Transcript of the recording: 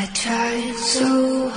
I tried so